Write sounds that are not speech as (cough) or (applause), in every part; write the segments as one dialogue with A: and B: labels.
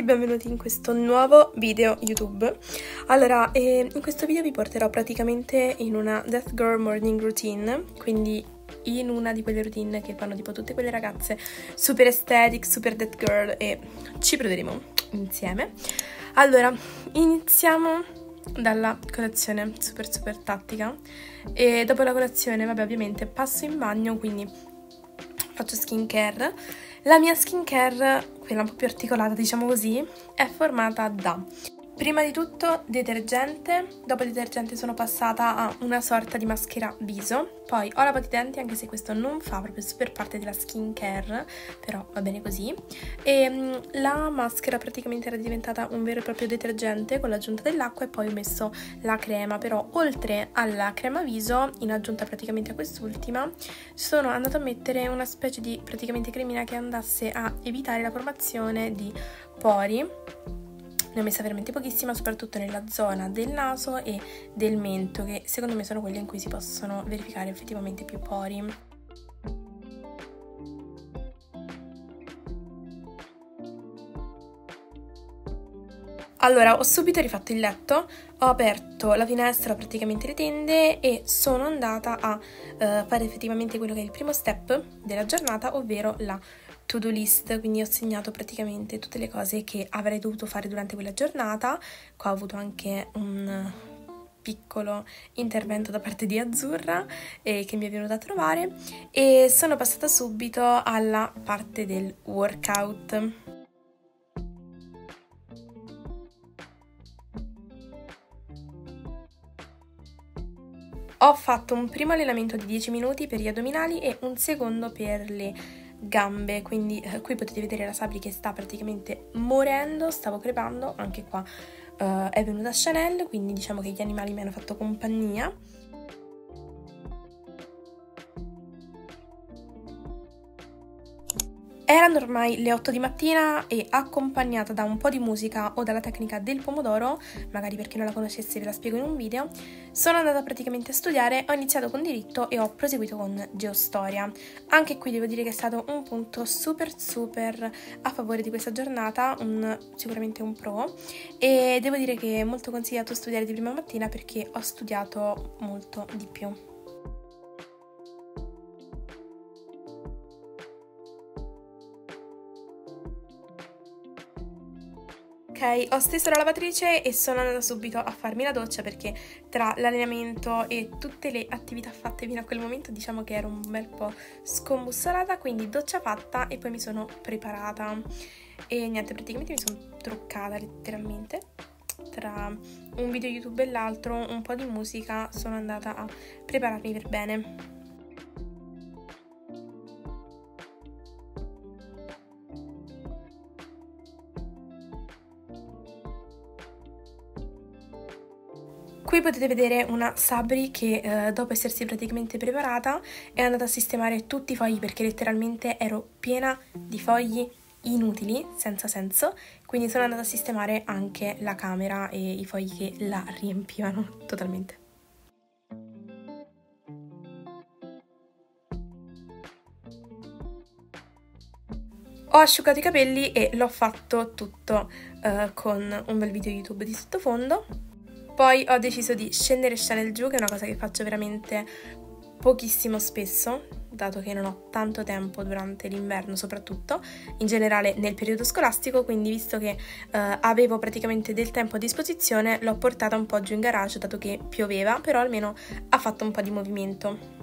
A: Tutti, benvenuti in questo nuovo video YouTube. Allora, eh, in questo video vi porterò praticamente in una Death Girl Morning Routine, quindi in una di quelle routine che fanno tipo tutte quelle ragazze super aesthetic, super Death Girl e ci proveremo insieme. Allora, iniziamo dalla colazione super super tattica e dopo la colazione, vabbè, ovviamente passo in bagno, quindi faccio skincare la mia skincare, quella un po' più articolata diciamo così, è formata da Prima di tutto detergente, dopo detergente sono passata a una sorta di maschera viso, poi ho lavato i denti anche se questo non fa proprio super parte della skin care, però va bene così. E mm, la maschera praticamente era diventata un vero e proprio detergente con l'aggiunta dell'acqua e poi ho messo la crema, però oltre alla crema viso, in aggiunta praticamente a quest'ultima, sono andata a mettere una specie di praticamente cremina che andasse a evitare la formazione di pori ne ho messa veramente pochissima, soprattutto nella zona del naso e del mento, che secondo me sono quelle in cui si possono verificare effettivamente più pori. Allora, ho subito rifatto il letto, ho aperto la finestra, praticamente le tende e sono andata a uh, fare effettivamente quello che è il primo step della giornata, ovvero la to-do list, quindi ho segnato praticamente tutte le cose che avrei dovuto fare durante quella giornata. Qua ho avuto anche un piccolo intervento da parte di Azzurra eh, che mi è venuta a trovare e sono passata subito alla parte del workout. Ho fatto un primo allenamento di 10 minuti per gli addominali e un secondo per le gambe, quindi eh, qui potete vedere la Sabri che sta praticamente morendo, stavo crepando, anche qua eh, è venuta Chanel, quindi diciamo che gli animali mi hanno fatto compagnia. Erano ormai le 8 di mattina e accompagnata da un po' di musica o dalla tecnica del pomodoro, magari per chi non la conoscesse ve la spiego in un video, sono andata praticamente a studiare, ho iniziato con diritto e ho proseguito con geostoria. Anche qui devo dire che è stato un punto super super a favore di questa giornata, un, sicuramente un pro, e devo dire che è molto consigliato studiare di prima mattina perché ho studiato molto di più. Ok, ho steso la lavatrice e sono andata subito a farmi la doccia perché tra l'allenamento e tutte le attività fatte fino a quel momento diciamo che ero un bel po' scombussolata, quindi doccia fatta e poi mi sono preparata e niente, praticamente mi sono truccata letteralmente tra un video YouTube e l'altro, un po' di musica, sono andata a prepararmi per bene. Qui potete vedere una Sabri che eh, dopo essersi praticamente preparata è andata a sistemare tutti i fogli perché letteralmente ero piena di fogli inutili, senza senso, quindi sono andata a sistemare anche la camera e i fogli che la riempivano (laughs) totalmente. Ho asciugato i capelli e l'ho fatto tutto uh, con un bel video YouTube di sottofondo poi ho deciso di scendere Chanel giù, che è una cosa che faccio veramente pochissimo spesso, dato che non ho tanto tempo durante l'inverno soprattutto, in generale nel periodo scolastico, quindi visto che eh, avevo praticamente del tempo a disposizione l'ho portata un po' giù in garage, dato che pioveva, però almeno ha fatto un po' di movimento.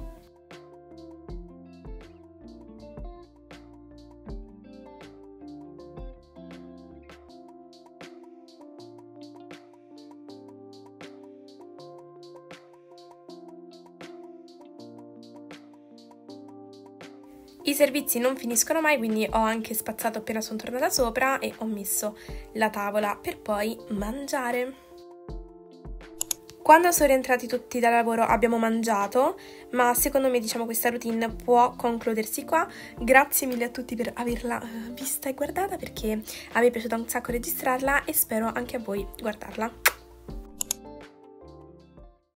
A: I servizi non finiscono mai, quindi ho anche spazzato appena sono tornata sopra e ho messo la tavola per poi mangiare. Quando sono rientrati tutti dal lavoro abbiamo mangiato, ma secondo me diciamo questa routine può concludersi qua. Grazie mille a tutti per averla eh, vista e guardata perché a me è piaciuto un sacco registrarla e spero anche a voi guardarla.